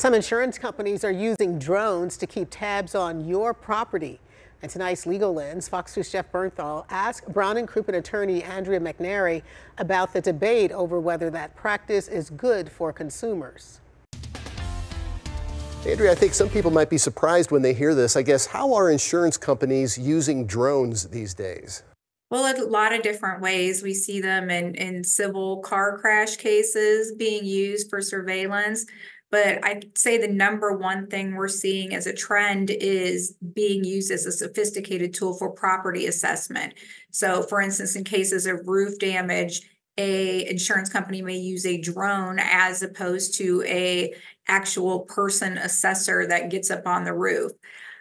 Some insurance companies are using drones to keep tabs on your property. And tonight's Legal Lens, Fox 2's Jeff Bernthal asked Brown and Crouppen attorney Andrea McNairy about the debate over whether that practice is good for consumers. Andrea, I think some people might be surprised when they hear this. I guess, how are insurance companies using drones these days? Well, a lot of different ways. We see them in, in civil car crash cases being used for surveillance. But I'd say the number one thing we're seeing as a trend is being used as a sophisticated tool for property assessment. So, for instance, in cases of roof damage, a insurance company may use a drone as opposed to a actual person assessor that gets up on the roof.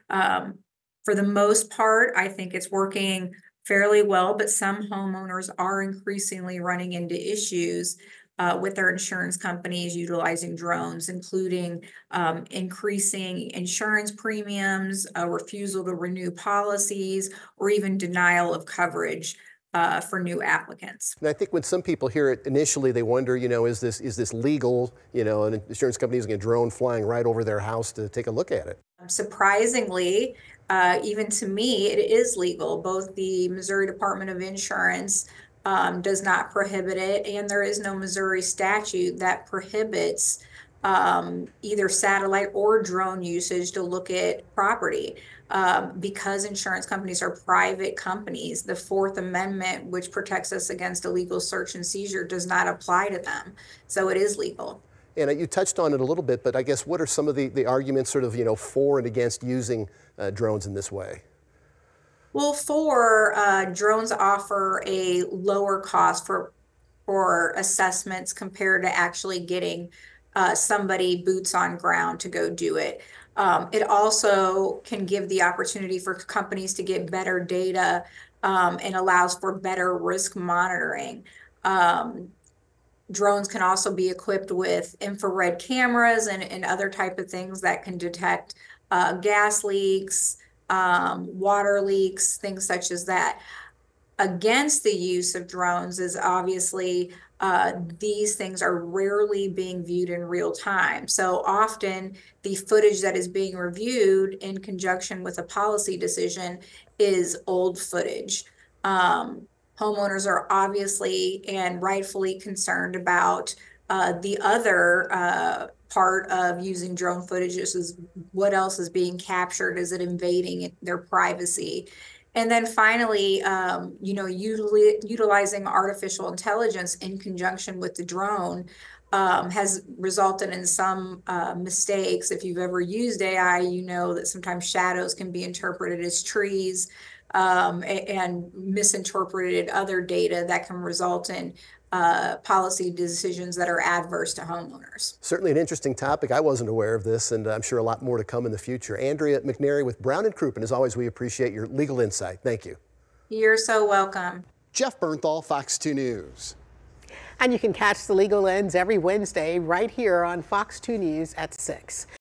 Um, for the most part, I think it's working fairly well, but some homeowners are increasingly running into issues uh, with their insurance companies utilizing drones, including um, increasing insurance premiums, a refusal to renew policies, or even denial of coverage. Uh, for new applicants. And I think when some people hear it initially, they wonder, you know, is this is this legal? You know, an insurance company is going to drone flying right over their house to take a look at it. Surprisingly, uh, even to me, it is legal. Both the Missouri Department of Insurance um, does not prohibit it, and there is no Missouri statute that prohibits um, either satellite or drone usage to look at property. Um, because insurance companies are private companies, the Fourth Amendment, which protects us against illegal search and seizure, does not apply to them. So it is legal. And you touched on it a little bit, but I guess what are some of the, the arguments sort of, you know, for and against using uh, drones in this way? Well, for uh, drones offer a lower cost for for assessments compared to actually getting uh, somebody boots on ground to go do it. Um, it also can give the opportunity for companies to get better data um, and allows for better risk monitoring. Um, drones can also be equipped with infrared cameras and, and other type of things that can detect uh, gas leaks, um, water leaks, things such as that. Against the use of drones is obviously uh, these things are rarely being viewed in real time. So often the footage that is being reviewed in conjunction with a policy decision is old footage. Um, homeowners are obviously and rightfully concerned about uh, the other uh, part of using drone footage is what else is being captured? Is it invading their privacy? And then finally, um, you know, util- utilizing artificial intelligence in conjunction with the drone um, has resulted in some uh, mistakes. If you've ever used AI, you know that sometimes shadows can be interpreted as trees um, and misinterpreted other data that can result in uh, policy decisions that are adverse to homeowners. Certainly an interesting topic. I wasn't aware of this, and I'm sure a lot more to come in the future. Andrea McNairy with Brown and Crouppen. As always, we appreciate your legal insight. Thank you. You're so welcome. Jeff Bernthal, Fox 2 News. And you can catch the Legal Lens every Wednesday right here on Fox 2 News at 6.